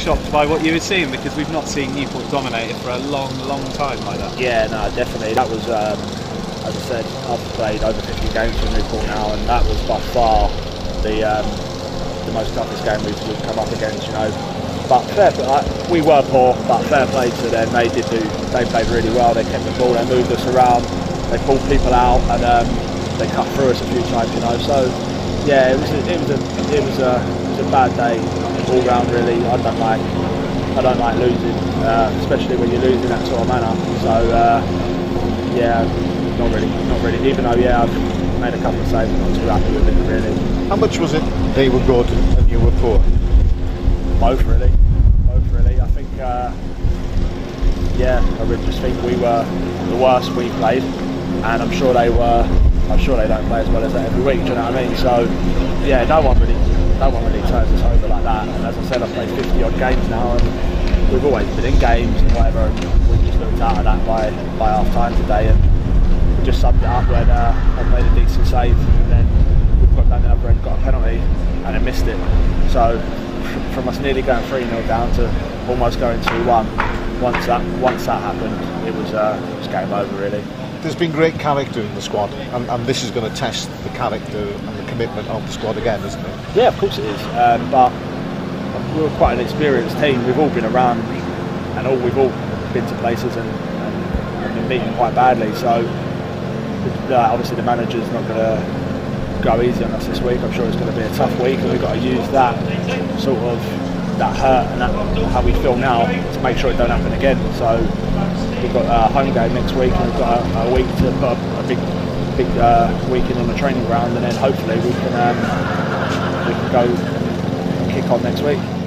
shocked by what you were seeing because we've not seen Newport dominated for a long, long time like that. Yeah, no, definitely. That was, um, as I said, I've played over 50 games for Newport now, and that was by far the um, the most toughest game we've, we've come up against. You know, but fair, play, we were poor, but fair play to them. They did do. They played really well. They kept the ball. They moved us around. They pulled people out, and um, they cut through us a few times. You know, so yeah, it was a, it was a it was a it was a bad day all round. Really, I don't like I don't like losing, uh, especially when you're losing that sort of manner. So uh, yeah, not really, not really. Even though yeah, I've made a couple of saves, I'm not too happy with it really. How much was it they were good and you were poor? Both really, both really. I think uh, yeah, I really just think we were the worst we played, and I'm sure they were. I'm sure they don't play as well as that every week. Do you know what I mean? So yeah, no one really, no one really turns us over like that. And as I said, I've played 50 odd games now, and we've always been in games and whatever. And we just looked out of that by by half time today, and we just summed it up when uh, I made a decent save, and then we've got down the other end, got a penalty, and then missed it. So from us nearly going 3 0 down to almost going 2 1, once that once that happened, it was uh, it was game over really. There's been great character in the squad, and, and this is going to test the character and the commitment of the squad again, isn't it? Yeah, of course it is. Um, but we're quite an experienced team. We've all been around, and all we've all been to places and, and, been beaten quite badly. So uh, obviously the manager's not going to go easy on us this week. I'm sure it's going to be a tough week, and we've got to use that sort of that hurt and that, how we feel now to make sure it don't happen again. So we've got a home game next week, and we've got a, a week to put a, a big, big uh, weekend on the training ground, and then hopefully we can um, we can go kick on next week.